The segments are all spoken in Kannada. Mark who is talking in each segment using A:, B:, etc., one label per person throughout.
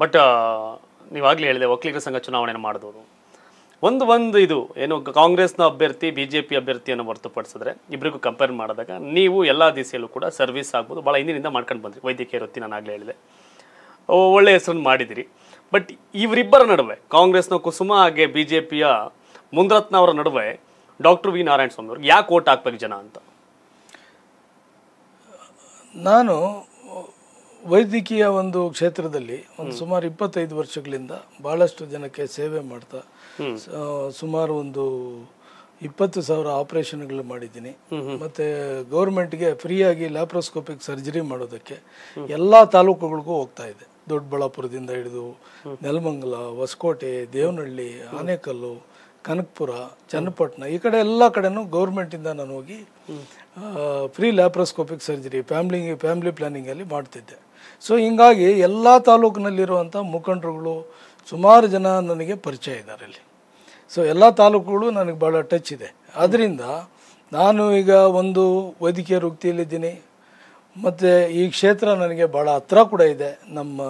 A: ಬಟ್ ನೀವಾಗಲೇ ಹೇಳಿದೆ ಒಕ್ಕಲಿಗರ ಸಂಘ ಚುನಾವಣೆಯನ್ನು ಮಾಡಿದವರು ಒಂದು ಒಂದು ಇದು, ಏನು ಕಾಂಗ್ರೆಸ್ನ ಅಭ್ಯರ್ಥಿ ಬಿ ಜೆ ಪಿ ಅಭ್ಯರ್ಥಿಯನ್ನು ಹೊರತುಪಡಿಸಿದ್ರೆ ಇಬ್ಬರಿಗೂ ಕಂಪೇರ್ ಮಾಡಿದಾಗ, ನೀವು ಎಲ್ಲ ದಿಸೆಯಲ್ಲೂ ಕೂಡ ಸರ್ವಿಸ್ ಆಗ್ಬೋದು ಭಾಳ ಹಿಂದಿನಿಂದ ಮಾಡ್ಕೊಂಡು ಬಂದ್ರಿ. ವೈದ್ಯಕೀಯ ವೃತ್ತಿ ನಾನು ಆಗಲೇ ಹೇಳಿದೆ. ಒಳ್ಳೆಯ ಒಳ್ಳೆ ಹೆಸರನ್ನು ಮಾಡಿದಿರಿ ಬಟ್ ಇವರಿಬ್ಬರ ನಡುವೆ, ಕಾಂಗ್ರೆಸ್ನ ಕುಸುಮ ಹಾಗೆ ಬಿ ಜೆ ಪಿಯ ಮುನ್ರತ್ನ ಅವರ ನಡುವೆ ಡಾಕ್ಟರ್ ವಿ ನಾರಾಯಣ ಸ್ವಾಮಿ ಅವ್ರಿಗೆ ಯಾಕೆ ಓಟ್ ಹಾಕ್ಬೇಕು ಜನ ಅಂತ?
B: ನಾನು ವೈದ್ಯಕೀಯ ಒಂದು ಕ್ಷೇತ್ರದಲ್ಲಿ ಒಂದು ಸುಮಾರು ಇಪ್ಪತ್ತೈದು ವರ್ಷಗಳಿಂದ ಭಾಳಷ್ಟು ಜನಕ್ಕೆ ಸೇವೆ ಮಾಡ್ತಾ ಸುಮಾರು ಒಂದು ಇಪ್ಪತ್ತು ಸಾವಿರ ಆಪರೇಷನ್ಗಳು ಮಾಡಿದ್ದೀನಿ. ಮತ್ತು ಗೌರ್ಮೆಂಟ್ಗೆ ಫ್ರೀಯಾಗಿ ಲ್ಯಾಪ್ರೋಸ್ಕೋಪಿಕ್ ಸರ್ಜರಿ ಮಾಡೋದಕ್ಕೆ ಎಲ್ಲ ತಾಲೂಕುಗಳಿಗೂ ಹೋಗ್ತಾ ಇದೆ. ದೊಡ್ಡಬಳ್ಳಾಪುರದಿಂದ ಹಿಡಿದು ನೆಲಮಂಗಲ ಹೊಸಕೋಟೆ ದೇವನಹಳ್ಳಿ ಆನೇಕಲ್ಲು ಕನಕಪುರ ಚನ್ನಪಟ್ಟಣ ಈ ಕಡೆ ಎಲ್ಲ ಕಡೆನೂ ಗೌರ್ಮೆಂಟಿಂದ ನಾನು ಹೋಗಿ free laparoscopic surgery family family ಪ್ಲಾನಿಂಗಲ್ಲಿ ಮಾಡ್ತಿದ್ದೆ. ಸೊ ಹಿಂಗಾಗಿ ಎಲ್ಲ ತಾಲೂಕಿನಲ್ಲಿರುವಂಥ ಮುಖಂಡರುಗಳು ಸುಮಾರು ಜನ ನನಗೆ ಪರಿಚಯ ಇದ್ದಾರೆ ಅಲ್ಲಿ ಸೊ ಎಲ್ಲ ತಾಲೂಕುಗಳು ನನಗೆ ಭಾಳ ಟಚ್ ಇದೆ. ಆದ್ದರಿಂದ ನಾನು ಈಗ ಒಂದು ವೈದ್ಯಕೀಯ ವೃತ್ತಿಯಲ್ಲಿದ್ದೀನಿ. ಮತ್ತು ಈ ಕ್ಷೇತ್ರ ನನಗೆ ಭಾಳ ಹತ್ರ ಕೂಡ ಇದೆ. ನಮ್ಮ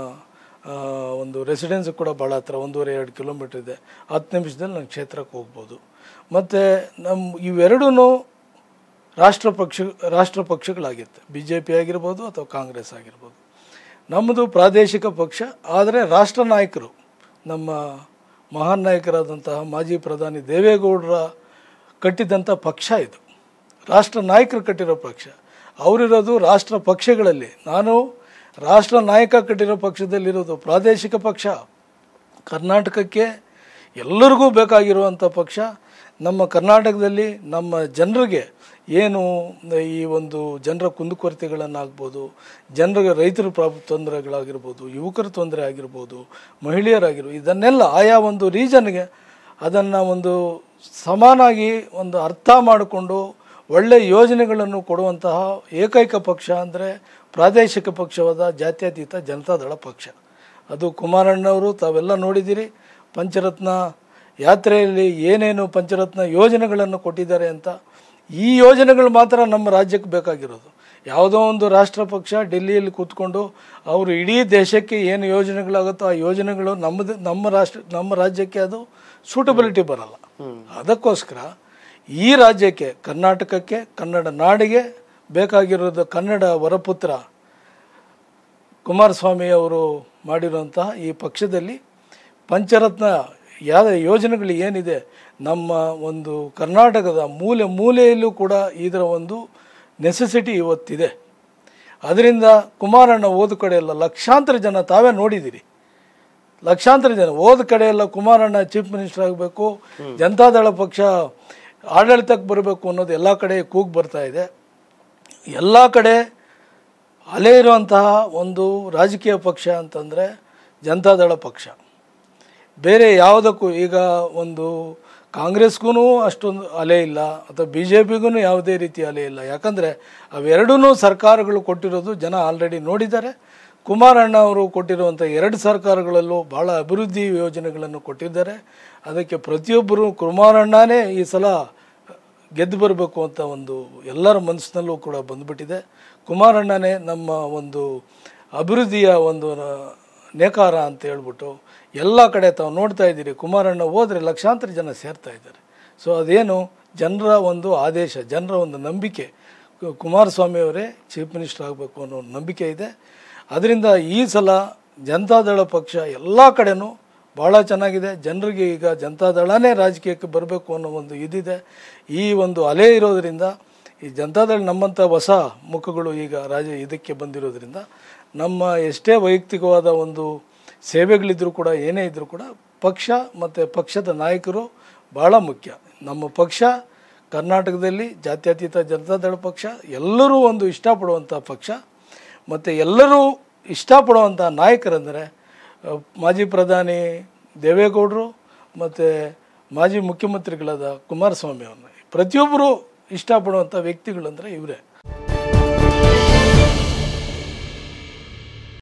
B: ಒಂದು ರೆಸಿಡೆನ್ಸ್ ಕೂಡ ಭಾಳ ಹತ್ರ, ಒಂದೂವರೆ ಎರಡು ಕಿಲೋಮೀಟ್ರ್ ಇದೆ. ಹತ್ತು ನಿಮಿಷದಲ್ಲಿ ನಾನು ಕ್ಷೇತ್ರಕ್ಕೆ ಹೋಗ್ಬೋದು. ಮತ್ತು ನಮ್ಮ ಇವೆರಡೂ ರಾಷ್ಟ್ರ ಪಕ್ಷ, ರಾಷ್ಟ್ರ ಪಕ್ಷಗಳಾಗಿತ್ತು ಬಿ ಜೆ ಪಿ ಆಗಿರ್ಬೋದು ಅಥವಾ ಕಾಂಗ್ರೆಸ್ ಆಗಿರ್ಬೋದು. ನಮ್ಮದು ಪ್ರಾದೇಶಿಕ ಪಕ್ಷ, ಆದರೆ ರಾಷ್ಟ್ರ ನಾಯಕರು, ನಮ್ಮ ಮಹಾನ್ ನಾಯಕರಾದಂತಹ ಮಾಜಿ ಪ್ರಧಾನಿ ದೇವೇಗೌಡರ ಕಟ್ಟಿದಂಥ ಪಕ್ಷ ಇದು. ರಾಷ್ಟ್ರ ನಾಯಕರು ಕಟ್ಟಿರೋ ಪಕ್ಷ. ಅವರಿರೋದು ರಾಷ್ಟ್ರ ಪಕ್ಷಗಳಲ್ಲಿ. ನಾನು ರಾಷ್ಟ್ರ ನಾಯಕ ಕಟ್ಟಿರೋ ಪಕ್ಷದಲ್ಲಿರೋದು ಪ್ರಾದೇಶಿಕ ಪಕ್ಷ. ಕರ್ನಾಟಕಕ್ಕೆ ಎಲ್ಲರಿಗೂ ಬೇಕಾಗಿರುವಂಥ ಪಕ್ಷ. ನಮ್ಮ ಕರ್ನಾಟಕದಲ್ಲಿ ನಮ್ಮ ಜನರಿಗೆ ಏನು ಈ ಒಂದು ಜನರ ಕುಂದುಕೊರತೆಗಳನ್ನಾಗ್ಬೋದು, ಜನರಿಗೆ ರೈತರ ಪ್ರಾಬ್, ತೊಂದರೆಗಳಾಗಿರ್ಬೋದು, ಯುವಕರ ತೊಂದರೆ ಆಗಿರ್ಬೋದು, ಮಹಿಳೆಯರಾಗಿರ್ಬೋದು, ಇದನ್ನೆಲ್ಲ ಆಯಾ ಒಂದು ರೀಜನ್ಗೆ ಅದನ್ನು ಒಂದು ಸಮಾನಾಗಿ ಒಂದು ಅರ್ಥ ಮಾಡಿಕೊಂಡು ಒಳ್ಳೆಯ ಯೋಜನೆಗಳನ್ನು ಕೊಡುವಂತಹ ಏಕೈಕ ಪಕ್ಷ ಅಂದರೆ ಪ್ರಾದೇಶಿಕ ಪಕ್ಷವಾದ ಜಾತ್ಯತೀತ ಜನತಾದಳ ಪಕ್ಷ. ಅದು ಕುಮಾರಣ್ಣವರು, ತಾವೆಲ್ಲ ನೋಡಿದ್ದೀರಿ, ಪಂಚರತ್ನ ಯಾತ್ರೆಯಲ್ಲಿ ಏನೇನು ಪಂಚರತ್ನ ಯೋಜನೆಗಳನ್ನು ಕೊಟ್ಟಿದ್ದಾರೆ ಅಂತ ಈ ಯೋಜನೆಗಳು ಮಾತ್ರ ನಮ್ಮ ರಾಜ್ಯಕ್ಕೆ ಬೇಕಾಗಿರೋದು. ಯಾವುದೋ ಒಂದು ರಾಷ್ಟ್ರ ಪಕ್ಷ ಡೆಲ್ಲಿಯಲ್ಲಿ ಕೂತ್ಕೊಂಡು ಅವರು ಇಡೀ ದೇಶಕ್ಕೆ ಏನು ಯೋಜನೆಗಳಾಗುತ್ತೋ ಆ ಯೋಜನೆಗಳು ನಮ್ಮದು, ನಮ್ಮ ರಾಷ್ಟ್ರ, ನಮ್ಮ ರಾಜ್ಯಕ್ಕೆ ಅದು ಸೂಟಬಿಲಿಟಿ ಬರಲ್ಲ. ಅದಕ್ಕೋಸ್ಕರ ಈ ರಾಜ್ಯಕ್ಕೆ, ಕರ್ನಾಟಕಕ್ಕೆ, ಕನ್ನಡ ನಾಡಿಗೆ ಬೇಕಾಗಿರೋದು ಕನ್ನಡ ವರಪುತ್ರ ಕುಮಾರಸ್ವಾಮಿ ಅವರು ಮಾಡಿರುವಂತಹ ಈ ಪಕ್ಷದಲ್ಲಿ ಪಂಚರತ್ನ ಯಾವ ಯೋಜನೆಗಳು ಏನಿದೆ ನಮ್ಮ ಒಂದು ಕರ್ನಾಟಕದ ಮೂಲೆ ಮೂಲೆಯಲ್ಲೂ ಕೂಡ ಇದರ ಒಂದು ನೆಸೆಸಿಟಿ ಇವತ್ತಿದೆ. ಅದರಿಂದ ಕುಮಾರಣ್ಣ ಓದು ಕಡೆಯೆಲ್ಲ ಲಕ್ಷಾಂತರ ಜನ ತಾವೇ ನೋಡಿದ್ದೀರಿ. ಲಕ್ಷಾಂತರ ಜನ ಓದ ಕಡೆಯೆಲ್ಲ ಕುಮಾರಣ್ಣ ಚೀಫ್ ಮಿನಿಸ್ಟರ್ ಆಗಬೇಕು ಜನತಾದಳ ಪಕ್ಷ ಆಡಳಿತಕ್ಕೆ ಬರಬೇಕು ಅನ್ನೋದು ಎಲ್ಲ ಕಡೆ ಕೂಗು ಬರ್ತಾ ಇದೆ. ಎಲ್ಲ ಕಡೆ ಅಲೆ ಇರುವಂತಹ ಒಂದು ರಾಜಕೀಯ ಪಕ್ಷ ಅಂತಂದರೆ ಜನತಾದಳ ಪಕ್ಷ. ಬೇರೆ ಯಾವುದಕ್ಕೂ ಈಗ ಒಂದು ಕಾಂಗ್ರೆಸ್ಗೂ ಅಷ್ಟೊಂದು ಅಲೆ ಇಲ್ಲ, ಅಥವಾ ಬಿ ಜೆ ಪಿಗೂ ಯಾವುದೇ ರೀತಿ ಅಲೆ ಇಲ್ಲ. ಯಾಕಂದರೆ ಅವೆರಡೂ ಸರ್ಕಾರಗಳು ಕೊಟ್ಟಿರೋದು ಜನ ಆಲ್ರೆಡಿ ನೋಡಿದ್ದಾರೆ. ಕುಮಾರಣ್ಣ ಅವರು ಕೊಟ್ಟಿರುವಂಥ ಎರಡು ಸರ್ಕಾರಗಳಲ್ಲೂ ಭಾಳ ಅಭಿವೃದ್ಧಿ ಯೋಜನೆಗಳನ್ನು ಕೊಟ್ಟಿದ್ದಾರೆ. ಅದಕ್ಕೆ ಪ್ರತಿಯೊಬ್ಬರು ಕುಮಾರಣ್ಣನೇ ಈ ಸಲ ಗೆದ್ದು ಬರಬೇಕು ಅಂತ ಒಂದು ಎಲ್ಲರ ಮನಸ್ಸಿನಲ್ಲೂ ಕೂಡ ಬಂದುಬಿಟ್ಟಿದೆ. ಕುಮಾರಣ್ಣನೇ ನಮ್ಮ ಒಂದು ಅಭಿವೃದ್ಧಿಯ ಒಂದು ನೇಕಾರ ಅಂತ ಹೇಳ್ಬಿಟ್ಟು ಎಲ್ಲ ಕಡೆ ತಾವು ನೋಡ್ತಾ ಇದ್ದೀರಿ. ಕುಮಾರಣ್ಣ ಹೋದರೆ ಲಕ್ಷಾಂತರ ಜನ ಸೇರ್ತಾ ಇದ್ದಾರೆ. ಸೊ ಅದೇನು ಜನರ ಒಂದು ಆದೇಶ, ಜನರ ಒಂದು ನಂಬಿಕೆ. ಕುಮಾರಸ್ವಾಮಿಯವರೇ ಚೀಫ್ ಮಿನಿಸ್ಟರ್ ಆಗಬೇಕು ಅನ್ನೋ ನಂಬಿಕೆ ಇದೆ. ಅದರಿಂದ ಈ ಸಲ ಜನತಾದಳ ಪಕ್ಷ ಎಲ್ಲ ಕಡೆನೂ ಭಾಳ ಚೆನ್ನಾಗಿದೆ. ಜನರಿಗೆ ಈಗ ಜನತಾದಳನೇ ರಾಜಕೀಯಕ್ಕೆ ಬರಬೇಕು ಅನ್ನೋ ಒಂದು ಇದಿದೆ. ಈ ಒಂದು ಅಲೆ ಇರೋದರಿಂದ ಈ ಜನತಾದಳ ನಮ್ಮಂಥ ಹೊಸ ಮುಖಗಳು ಈಗ ರಾಜ ಇದಕ್ಕೆ ಬಂದಿರೋದ್ರಿಂದ ನಮ್ಮ ಎಷ್ಟೇ ವೈಯಕ್ತಿಕವಾದ ಒಂದು ಸೇವೆಗಳಿದ್ದರೂ ಕೂಡ, ಏನೇ ಇದ್ದರೂ ಕೂಡ ಪಕ್ಷ ಮತ್ತು ಪಕ್ಷದ ನಾಯಕರು ಭಾಳ ಮುಖ್ಯ. ನಮ್ಮ ಪಕ್ಷ, ಕರ್ನಾಟಕದಲ್ಲಿ ಜಾತ್ಯತೀತ ಜನತಾದಳ ಪಕ್ಷ, ಎಲ್ಲರೂ ಒಂದು ಇಷ್ಟಪಡುವಂಥ ಪಕ್ಷ, ಮತ್ತು ಎಲ್ಲರೂ ಇಷ್ಟಪಡುವಂಥ ನಾಯಕರೆಂದರೆ ಮಾಜಿ ಪ್ರಧಾನಿ ದೇವೇಗೌಡರು ಮತ್ತು ಮಾಜಿ ಮುಖ್ಯಮಂತ್ರಿಗಳಾದ ಕುಮಾರಸ್ವಾಮಿ ಅವರು. ಪ್ರತಿಯೊಬ್ಬರು ಇಷ್ಟಪಡುವಂಥ ವ್ಯಕ್ತಿಗಳಂದರೆ ಇವರೇ.